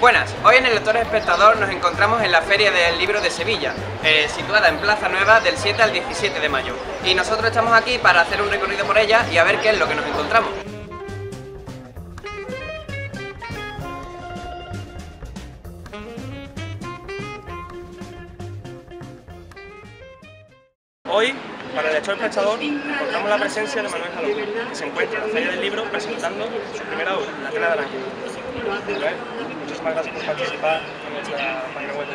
Buenas, hoy en el Lector Espectador nos encontramos en la Feria del Libro de Sevilla, eh, situada en Plaza Nueva del 7 al 17 de mayo. Y nosotros estamos aquí para hacer un recorrido por ella y a ver qué es lo que nos encontramos. Hoy, para el lector espectador, encontramos la presencia de Manuel Jalón, que se encuentra en la Feria del Libro presentando su primera obra, La Tela del Ángel. Manuel, muchísimas gracias por participar en nuestra página web.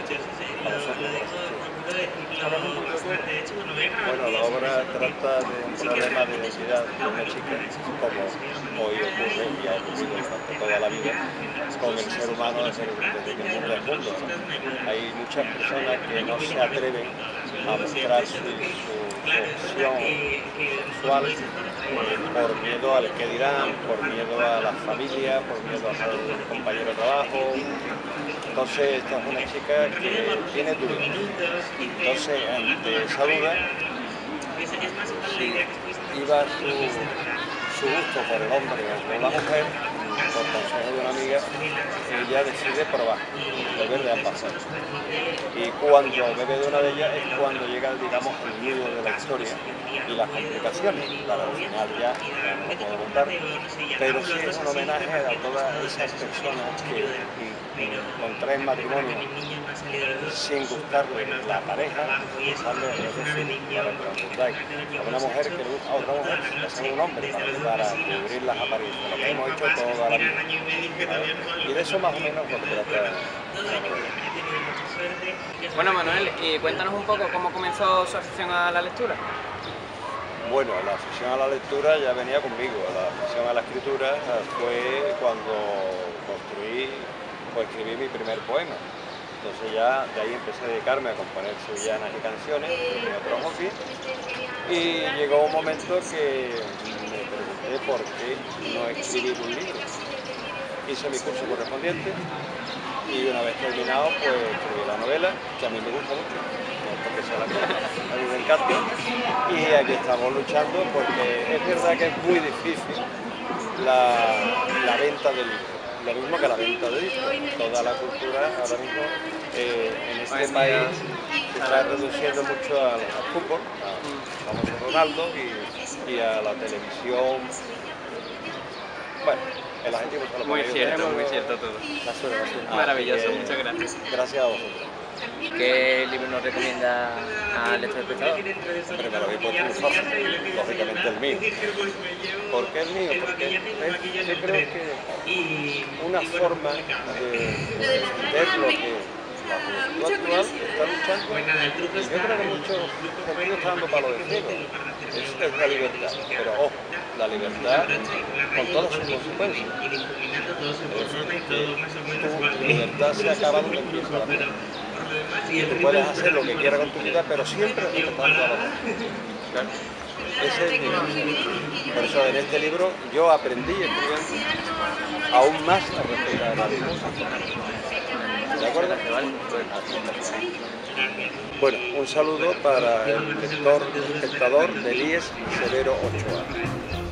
Bueno, la obra trata de un problema de identidad de una chica, como hoy ocurre y ha ocurrido durante toda la vida, con el ser humano desde, que el mundo es mundo. Hay muchas personas que no se atreven a mostrar su, opción sexual eh, por miedo al que dirán, por miedo a la familia, por miedo al compañero de trabajo. Entonces, esta es una chica que tiene dudas. Entonces, ante esa duda, si iba su, su gusto por el hombre o por la mujer, por consejo de una amiga, ella decide probar, beber de ambas. Y cuando bebe de una de ellas es cuando llega, digamos, el nudo de la historia y las complicaciones. Claro, al final ya no lo puedo contar, pero sí es un homenaje a todas esas personas que contraen matrimonio sin gustarle la pareja, decir, para que a una mujer que gusta a otra mujer, que sea un hombre, para, para cubrir las apariencias, lo hemos hecho Y de eso más o menos la. Bueno Manuel, y cuéntanos un poco cómo comenzó su afición a la lectura. Bueno, la afición a la lectura ya venía conmigo, la afición a la escritura fue cuando construí o escribí mi primer poema. Entonces ya de ahí empecé a dedicarme a componer sevillanas y canciones, mi otro hobby, y llegó un momento que me pregunté por qué no escribir un libro. Hice mi curso correspondiente y una vez terminado pues escribí la novela, que a mí me gusta mucho, no es porque sea la mía, a mí me encanta, y aquí estamos luchando porque es verdad que es muy difícil la, la venta del libro lo mismo que la venta de discos. Toda la cultura ahora mismo eh, en este país se está reduciendo mucho al, al fútbol, a Ronaldo y, y, a la televisión. Bueno, el adjetivo Muy cierto, muy cierto todo. la la suerte. Maravilloso, Así que, muchas gracias. Gracias a vosotros. ¿Qué libro nos recomienda al espectador? Puesto muy fácil, lógicamente el mío. ¿Por qué el mío? Porque es, yo creo que una forma de, de defender lo que la juventud actual está luchando, y yo creo que muchos sentidos está dando palo de ciego, es, la libertad. Pero ojo, la libertad con todas sus consecuencias. Tu libertad se acaba donde empieza la tuya. Tú puedes hacer lo que quieras con tu vida, pero siempre respetando a demás. Claro. Ese es mi. Por eso en este libro yo aprendí escribiendo aún más a respetar a la vida. ¿De acuerdo? Bueno, un saludo para el lector, espectador de Elías Severo Ochoa.